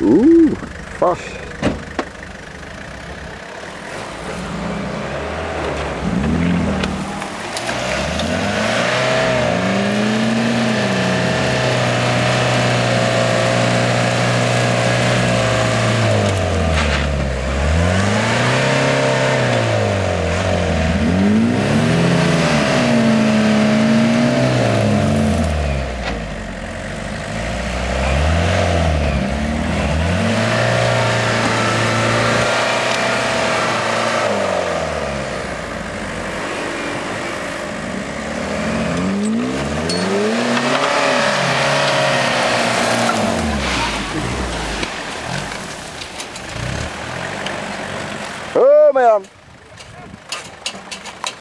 Ooh, fuck. Amen.